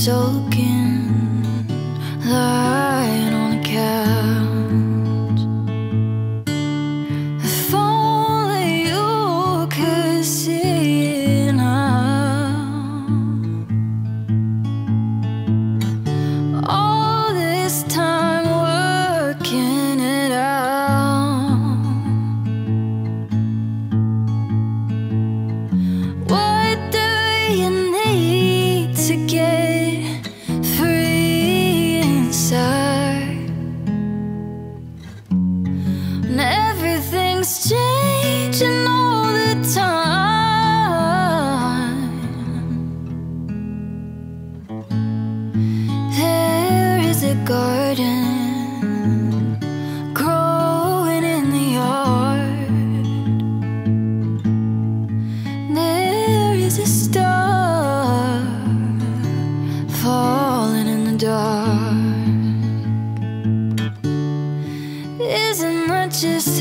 soaking. It's changing all the time. There is a garden growing in the yard. There is a star falling in the dark. Isn't that just